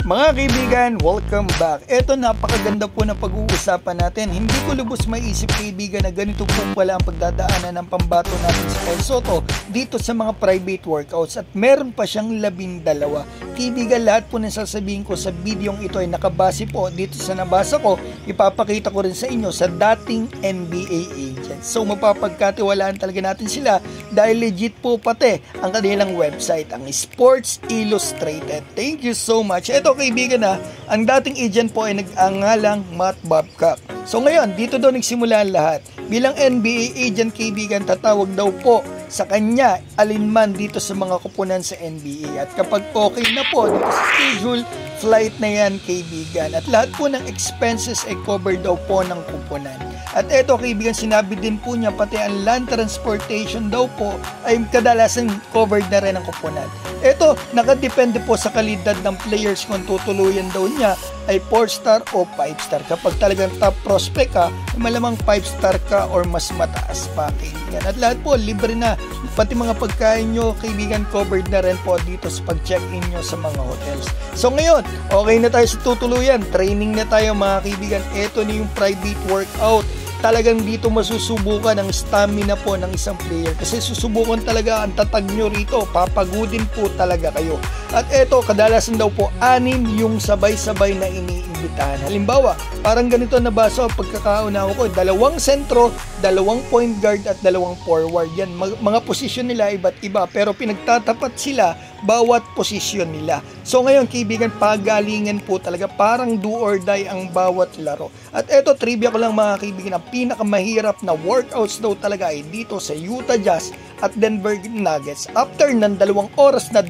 Mga kaibigan, welcome back. Ito napakaganda po na pag-uusapan natin. Hindi ko lubos maisip kaibigan na ganito po pala ang pagdadaanan ng pambato natin sa Kyle Soto dito sa mga private workouts at meron pa siyang labindalawa. Kaibigan, lahat po ng sasabihin ko sa videong ito ay nakabase po dito sa nabasa ko. Ipapakita ko rin sa inyo sa dating NBA agents. So mapapagkatiwalaan talaga natin sila dahil legit po pati ang kanilang website, ang Sports Illustrated. Thank you so much. Ito kaibigan na, ang dating agent po ay nag-angalang Matt Babcock. So ngayon, dito daw nagsimula ang lahat. Bilang NBA agent kaibigan, tatawag daw po sa kanya alinman dito sa mga kupunan sa NBA. At kapag okay na po dito sa schedule, flight na yan kaibigan. At lahat po ng expenses ay covered daw po ng kupunan. At eto kaibigan, sinabi din po niya pati ang land transportation daw po ay kadalasan covered na rin ng kupunan. Ito, nakadepende po sa kalidad ng players kung tutuluyan daw niya ay 4 star o 5 star. Kapag talagang top prospect ka, malamang 5 star ka or mas mataas pa kaibigan. At lahat po, libre na. Pati mga pagkain nyo, kaibigan, covered na rin po dito sa pag-check-in nyo sa mga hotels. So ngayon, okay na tayo sa tutuluyan. Training na tayo mga kaibigan. Ito na yung private workout talagang dito masusubukan ang stamina po ng isang player. Kasi susubukan talaga ang tatag nyo rito. Papagudin po talaga kayo. At eto kadalasan daw po anim yung sabay-sabay na iniimbitahan. Halimbawa parang ganito nabasa ang pagkakaunawa ko dalawang sentro dalawang point guard at dalawang forward. Yan mga posisyon nila iba't iba. Pero pinagtatapat sila bawat posisyon nila. So ngayon kaibigan, pagalingan po talaga parang do or die ang bawat laro. At eto trivia ko lang mga kaibigan, ang pinakamahirap na workouts daw talaga ay dito sa Utah Jazz at Denver Nuggets. After ng dalawang oras na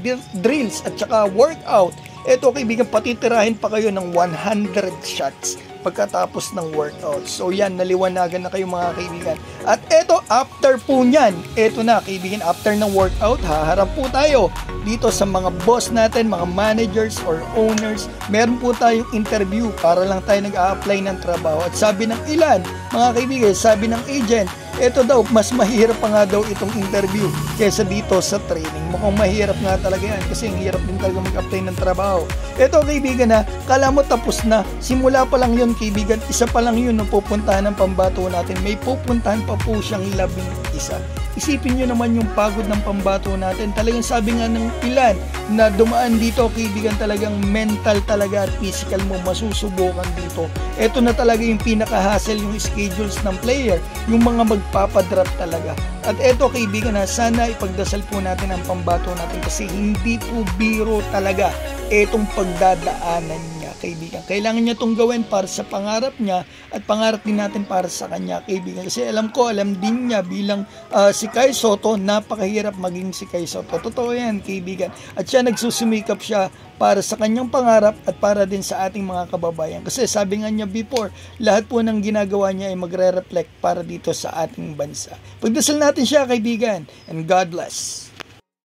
drills at saka workout, eto kaibigan, patitirahin pa kayo ng 100 shots pagkatapos ng workout. So yan, naliwanagan na kayo mga kaibigan. At eto, after po nyan, eto na kaibigan, after ng workout, haharap po tayo dito sa mga boss natin, mga managers or owners. Meron po tayong interview para lang tayo nag-a-apply ng trabaho. At sabi ng ilan, mga kaibigan, sabi ng agent, ito daw, mas mahirap pa nga daw itong interview kaysa dito sa training. Mukhang mahirap nga talaga yan kasi ang hirap din talaga mag-apply ng trabaho. Ito kaibigan na, kala mo tapos na, simula pa lang yun kaibigan, isa pa lang yun ang pupuntahan ng pambato natin. May pupuntahan pa po siyang labing isa. Isipin nyo naman yung pagod ng pambato natin. Talagang sabi nga ng ilan na dumaan dito, kaibigan talagang mental talaga at physical mo masusubukan dito. Ito na talaga yung pinaka-hassle yung schedules ng player, yung mga magpapadraft talaga. At eto kaibigan na sana ipagdasal po natin ang pambato natin kasi hindi po biro talaga etong pagdadaanan kaibigan. Kailangan niya itong gawin para sa pangarap niya at pangarap din natin para sa kanya kaibigan. Kasi alam ko, alam din niya bilang uh, si Kai Soto, napakahirap maging si Kai Soto. Totoo yan kaibigan. At siya nagsusumikap siya para sa kanyang pangarap at para din sa ating mga kababayan. Kasi sabi nga niya before, lahat po ng ginagawa niya ay magre-reflect para dito sa ating bansa. Pagdasal natin siya kaibigan and God bless.